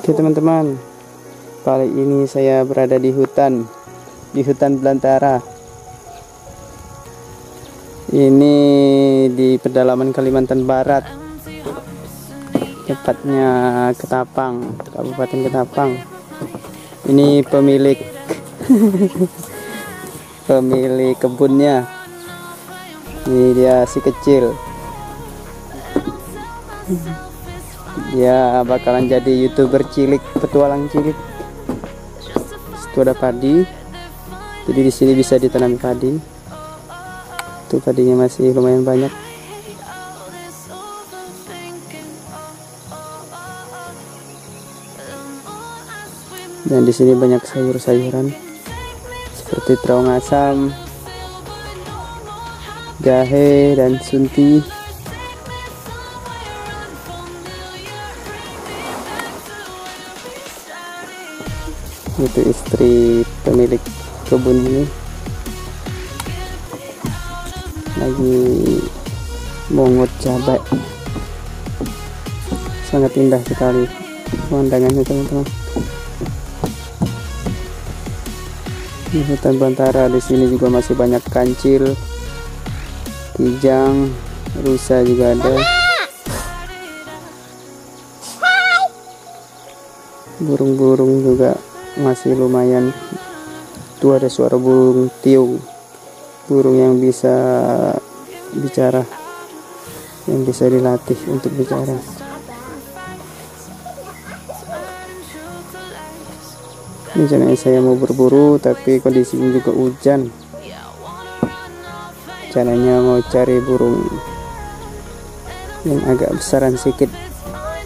Oke teman-teman. Kali ini saya berada di hutan Di hutan belantara. Ini di pedalaman Kalimantan Barat Tepatnya Ketapang Kabupaten Ketapang. Ini pemilik Pemilik kebunnya. Ini dia si kecil ya bakalan jadi youtuber cilik petualang cilik. Itu ada padi jadi di sini bisa ditanam padi itu padinya masih lumayan banyak. Dan di sini banyak sayur-sayuran. Seperti terong asam jahe dan sunti itu istri pemilik kebun ini. Lagi mungut cabai. Sangat indah sekali pemandangannya teman-teman. Di hutan bantara di sini juga masih banyak kancil kijang rusa juga ada. Burung-burung juga masih lumayan itu ada suara burung tiung. Burung yang bisa bicara yang bisa dilatih untuk bicara. Rencananya saya mau berburu tapi kondisinya juga hujan. Caranya mau cari burung yang agak besaran sedikit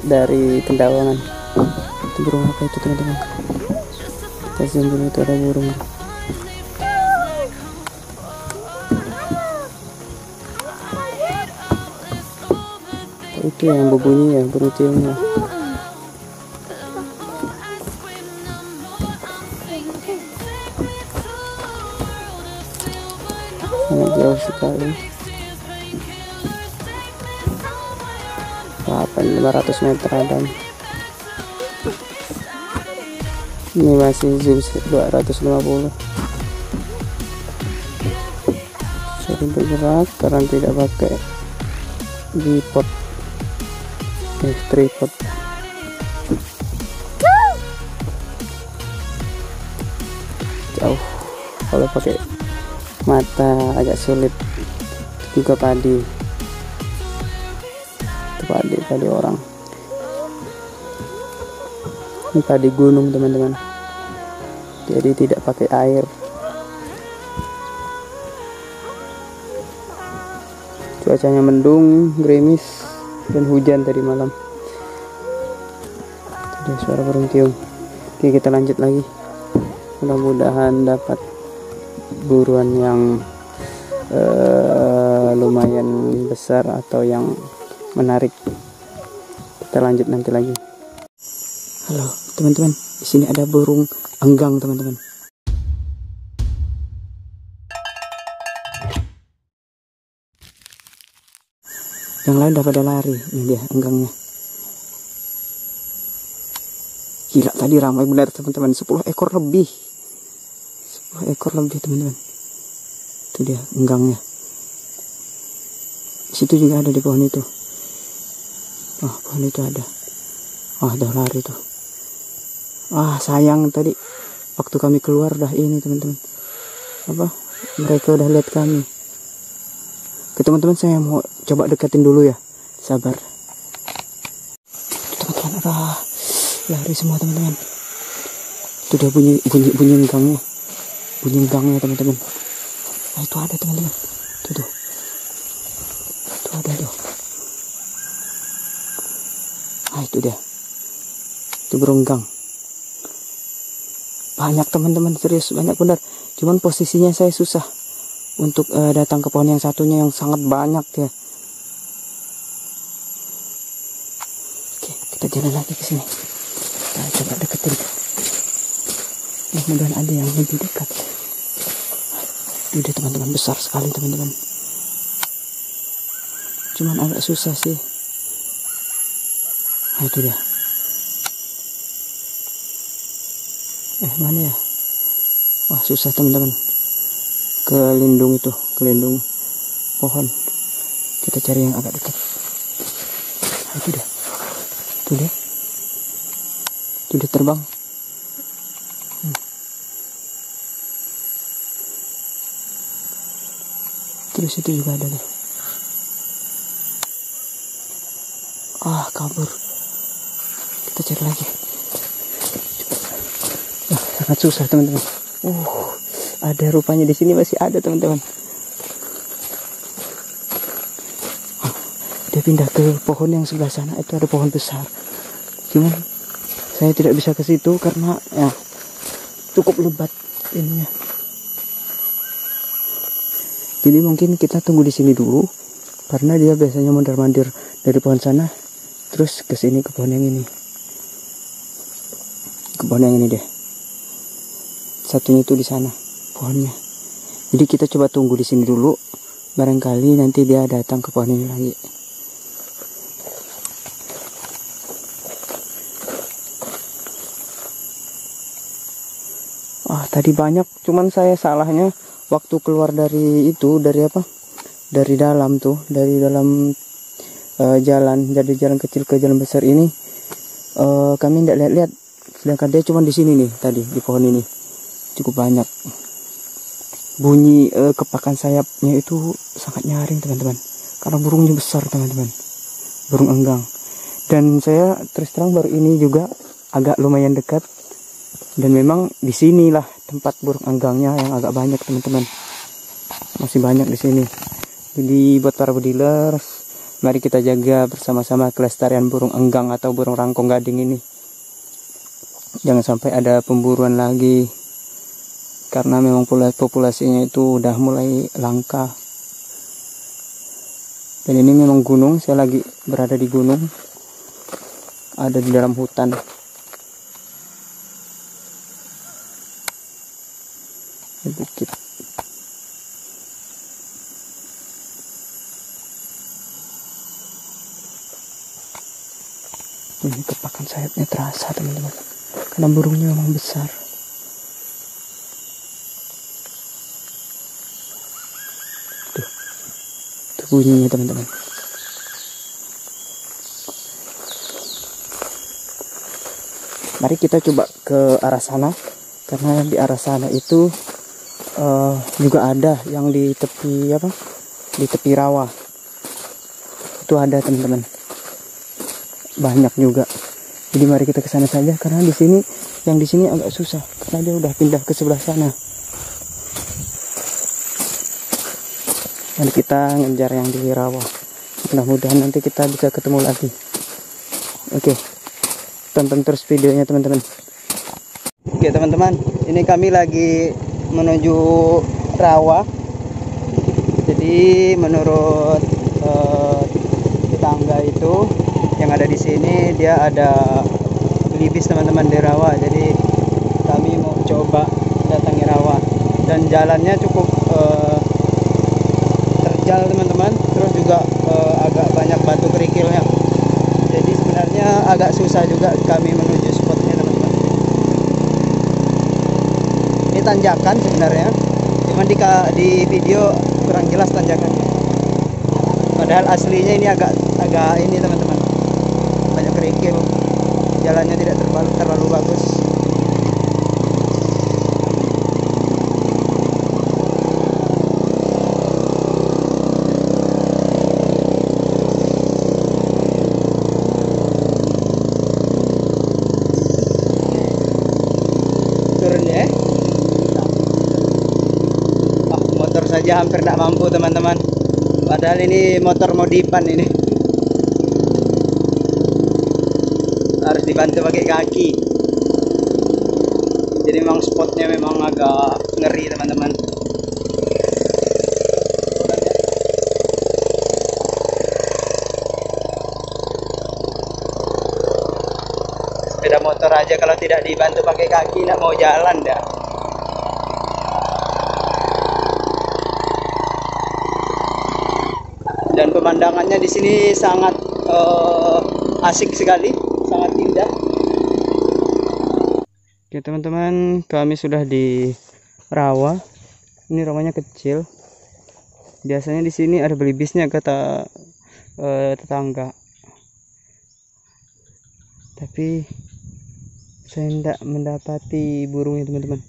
dari pendawangan itu burung apa itu teman-teman zoom dulu itu ada burung. Itu yang berbunyi ya burung tiungnya sangat jauh sekali. 8 500 meter ada ini masih zoom 250 sering bergerak karena tidak pakai tripod eh tripod. Jauh. Kalau pakai mata agak sulit. Juga padi. Itu padi padi orang ini padi gunung teman-teman. Jadi tidak pakai air. Cuacanya mendung gerimis dan hujan tadi malam. Ada suara burung tiung. Oke kita lanjut lagi. Mudah-mudahan dapat buruan yang uh, lumayan besar atau yang menarik. Kita lanjut nanti lagi. Halo teman-teman. Di sini ada burung enggang teman-teman. Yang lain udah pada lari ini dia enggangnya. Gila tadi ramai benar teman-teman. 10 ekor lebih. 10 ekor lebih teman-teman. Itu dia enggangnya. Situ juga ada di pohon itu. Oh pohon itu ada. Oh udah lari tuh ah sayang tadi. Waktu kami keluar dah ini teman-teman. Apa? Mereka udah lihat kami. Ke teman-teman saya mau coba deketin dulu ya. Sabar. Teman-teman ah lari semua teman-teman. Itu dia bunyi bunyi bunyi enggangnya bunyi enggangnya teman-teman. Nah itu ada teman-teman. Tuh tuh itu ada tuh ah itu dia. Itu berenggang banyak teman-teman serius banyak benar. Cuman posisinya saya susah untuk uh, datang ke pohon yang satunya yang sangat banyak ya. Oke kita jalan lagi ke sini. Kita coba deketin. Mudah-mudahan ada yang lebih dekat. Ini teman-teman besar sekali teman-teman. Cuman agak susah sih. Nah itu dia eh mana ya? Wah susah teman-teman. Ke lindung itu ke lindung pohon. Kita cari yang agak dekat. Nah, itu deh tuh deh tuh dia terbang. Hmm. terus itu juga ada deh ah kabur. Kita cari lagi sangat susah teman-teman. Uh ada rupanya di sini masih ada teman-teman. Dia pindah ke pohon yang sebelah sana. Itu ada pohon besar. Cuman saya tidak bisa ke situ karena ya cukup lebat ininya. Jadi mungkin kita tunggu di sini dulu karena dia biasanya mondar mandir dari pohon sana terus ke sini ke pohon yang ini. Ke pohon yang ini deh satunya itu di sana pohonnya. Jadi kita coba tunggu di sini dulu. Barangkali nanti dia datang ke pohon ini lagi. Wah tadi banyak cuman saya salahnya waktu keluar dari itu dari apa? Dari dalam tuh dari dalam uh, jalan dari jalan kecil ke jalan besar ini. Uh, kami tidak lihat-lihat. Sedangkan dia cuma di sini nih tadi di pohon ini cukup banyak. Bunyi uh, kepakan sayapnya itu sangat nyaring teman-teman. Karena burungnya besar teman-teman. Burung enggang. Dan saya terus terang baru ini juga agak lumayan dekat. Dan memang di sinilah tempat burung enggangnya yang agak banyak teman-teman. Masih banyak di sini. Jadi buat para budilers Mari kita jaga bersama-sama kelestarian burung enggang atau burung rangkong gading ini. Jangan sampai ada pemburuan lagi. Karena memang populasinya itu udah mulai langka. Dan ini memang gunung, saya lagi berada di gunung. Ada di dalam hutan. Bukit. ini kepakan sayapnya terasa teman-teman karena burungnya memang besar tuh itu bunyinya teman-teman. Mari kita coba ke arah sana karena di arah sana itu uh, juga ada yang di tepi apa? Di tepi rawa. Itu ada teman-teman. Banyak juga. Jadi mari kita ke sana saja karena di sini yang di sini agak susah karena dia udah pindah ke sebelah sana dan kita ngejar yang di rawa mudah-mudahan nanti kita bisa ketemu lagi. Oke. Tonton terus videonya teman-teman. Oke teman-teman. Ini kami lagi menuju rawa jadi menurut uh, tetangga itu yang ada di sini dia ada libis teman-teman di rawa jadi kami mau coba datangi rawa dan jalannya cukup uh, terjal teman-teman. Terus juga uh, agak banyak batu kerikilnya. Jadi sebenarnya agak susah juga kami menuju spotnya teman-teman. Ini tanjakan sebenarnya. Cuman di, di video kurang jelas tanjakannya. Padahal aslinya ini agak agak ini teman-teman. Kerikil. Jalannya tidak terlalu terlalu bagus turun ya oh, saja hampir tidak mampu teman-teman. Padahal ini motor modifan ini. Harus dibantu pakai kaki. Jadi memang spotnya memang agak ngeri teman-teman. Sepeda motor aja kalau tidak dibantu pakai kaki tidak mau jalan dah dan pemandangannya di sini sangat uh, asik sekali sangat indah. Oke teman-teman, kami sudah di rawa. Ini rawanya kecil. Biasanya di sini ada belibisnya kata uh, tetangga. Tapi saya tidak mendapati burungnya teman-teman.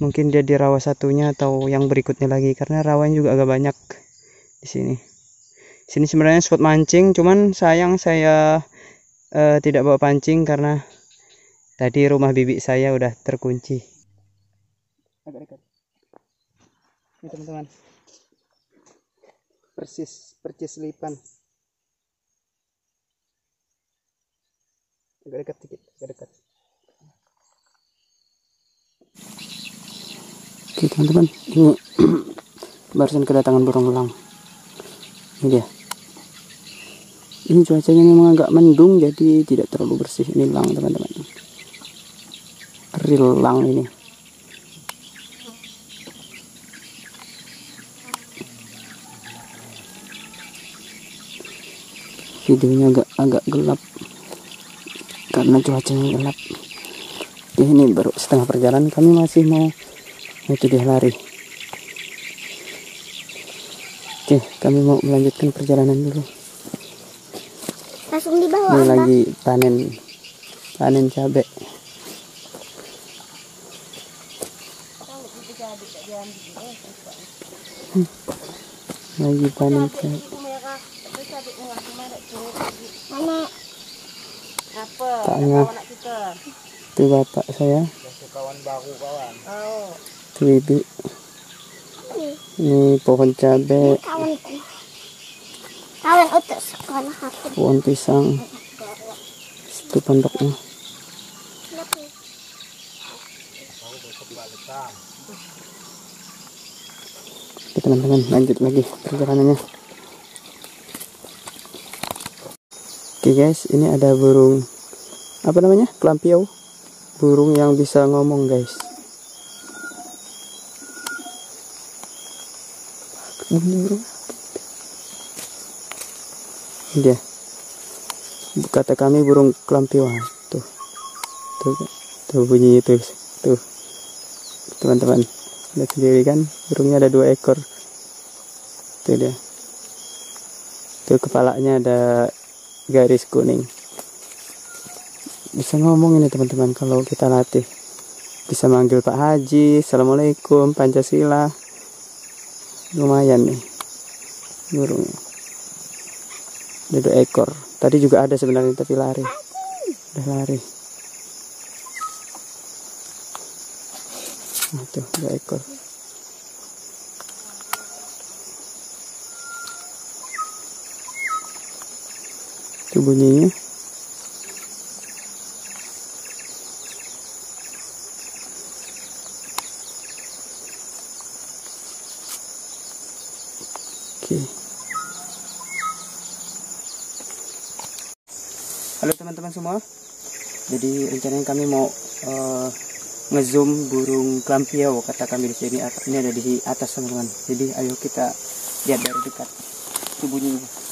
Mungkin dia di rawa satunya atau yang berikutnya lagi karena rawanya juga agak banyak di sini. Sini sebenarnya spot mancing, cuman sayang saya uh, tidak bawa pancing karena Tadi rumah bibi saya udah terkunci. Agak dekat. Ini teman-teman. Persis, persis lipan. Agak dekat sedikit, agak dekat. Oke teman-teman, ini barusan kedatangan burung elang. Ini. Ini cuacanya memang agak mendung jadi tidak terlalu bersih. Ini elang teman-teman. Rilang ini. Videonya agak agak gelap. Karena cuacanya gelap. Ini baru setengah perjalanan kami masih mau itu dia lari oke kami mau melanjutkan perjalanan dulu. Langsung di bawah ini lagi panen panen cabai lagi panen cabai mana? Apa? Anak kita. Itu bapak saya. Kawan baru kawan. Oh itu ibu ini pohon cabai pohon pisang. Itu pondoknya. Oke teman-teman lanjut lagi perjalanannya. Oke guys ini ada burung. Apa namanya? Kelampiau. Burung yang bisa ngomong guys ini dia. Kata kami burung kelampiuan. Tuh. Tuh. Tuh bunyi itu. Tuh. Teman-teman lihat sendiri kan? Burungnya ada dua ekor. Itu dia. Tuh kepalanya ada garis kuning. Bisa ngomong ini teman-teman kalau kita latih. Bisa manggil Pak Haji Assalamualaikum Pancasila lumayan nih burungnya dua ekor. Tadi juga ada sebenarnya tapi lari. Udah lari. Nah tuh dua ekor. Itu bunyinya halo teman-teman semua. Jadi rencananya kami mau eh, ngezoom burung klampiau kata kami di sini. Ini ada di atas teman-teman. Jadi ayo kita lihat dari dekat itu bunyinya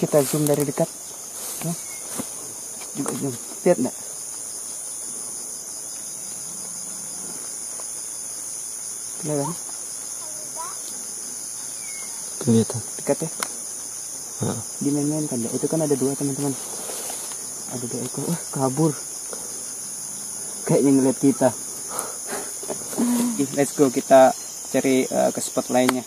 kita zoom dari dekat. Ya. Juga zoom. Lihat enggak? Kelihatan? kelihatan Dekat ya? Heeh. Dimain-main kan ya? Itu kan ada dua teman-teman. Ada dua ekor. Wah, kabur. Kayaknya ngeliat kita. let's go kita cari eh, ke spot lainnya